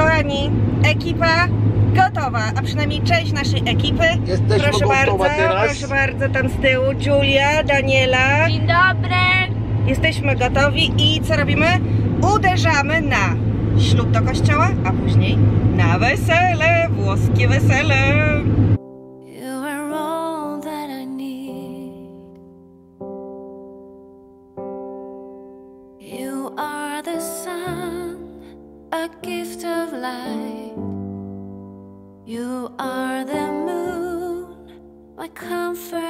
Kochani, ekipa gotowa, a przynajmniej część naszej ekipy. Jesteśmy proszę bardzo, teraz. proszę bardzo, tam z tyłu Julia, Daniela. Dzień dobry! Jesteśmy gotowi i co robimy? Uderzamy na ślub do kościoła, a później na wesele, włoskie wesele. Light. You are the moon, my comfort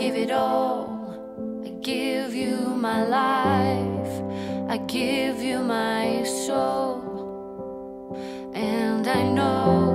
give it all. I give you my life. I give you my soul. And I know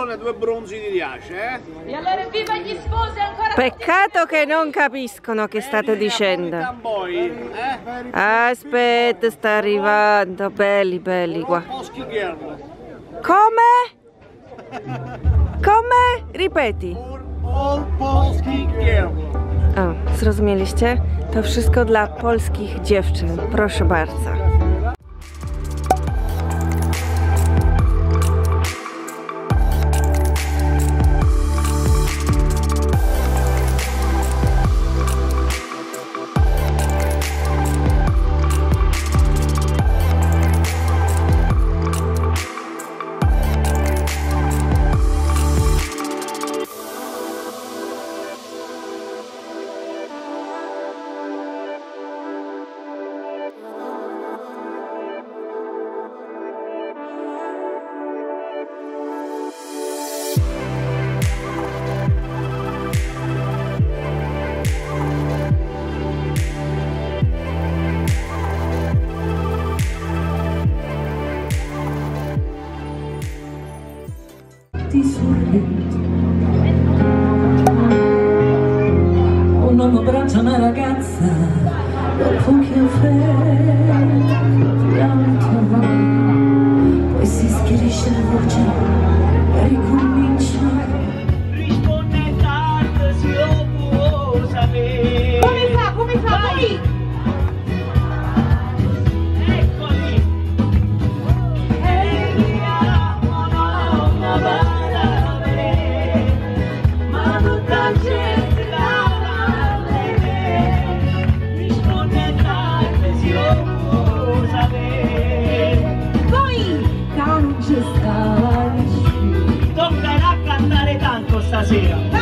Barcellona due bronzi di Riace. Eh? E allora viva gli sposi ancora. Peccato che non capiscono che state dicendo. Eh? Aspetta, sta arrivando. Belli, belli qua. Come? Come? Ripeti. O, oh, zrozumieliście? To wszystko dla polskich dziewczyn. Proszę bardzo. 是不知被辜。Yeah.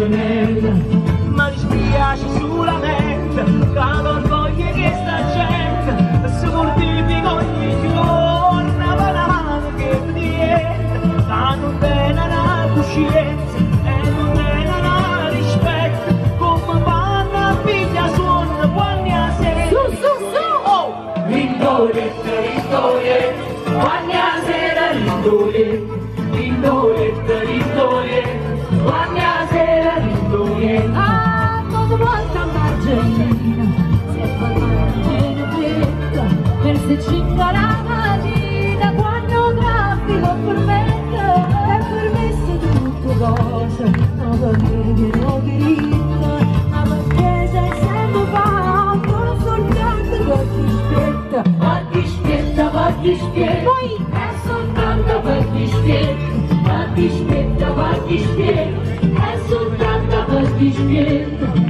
gemella, ma dispiace solamente la vergogna che sta gente si mortifica ogni giorno va la mano che viene, ma non bene la coscienza e bene la rispetto, come fanno a figlia suona quando a sera. Su, su, su! Oh! Vittorie, vittorie! ładny śpiew, Esultanta ładny śpiew, ładny śpiew to ładny śpiew, Esultanta ładny śpiew.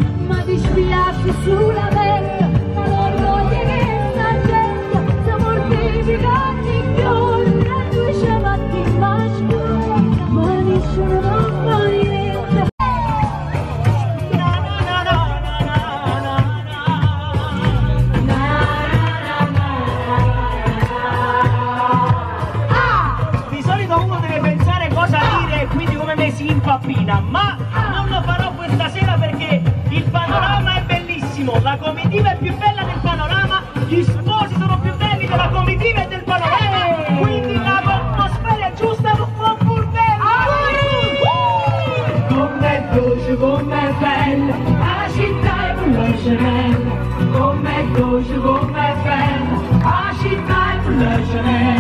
semaine, comme mes gauches, comme mes peines, agite la semaine.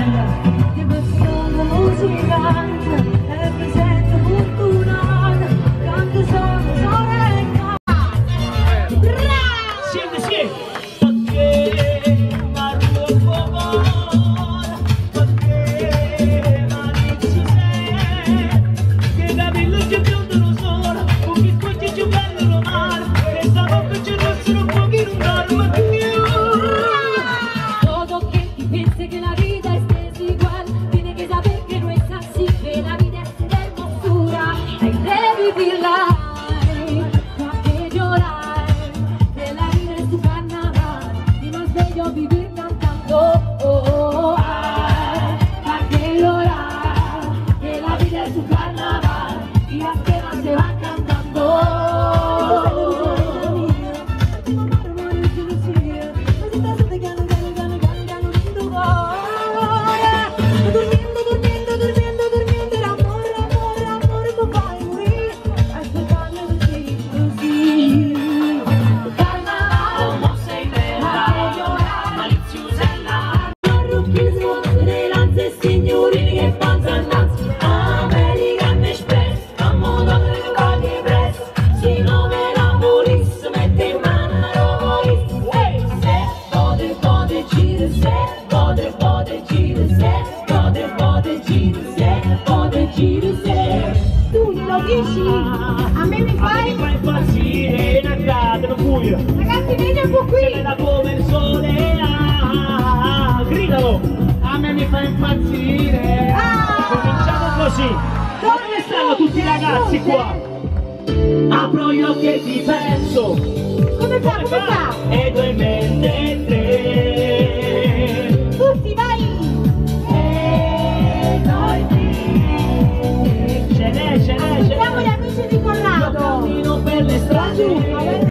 você vai cantando. così. Dove stanno tutti i ragazzi qua? apro gli occhi e ti penso. Come fa? come fa? e due mente tre. Tutti vai! E noi tre ce n'è ce n'è ce n'è. Siamo gli amici di Corrado. Io cammino per le strade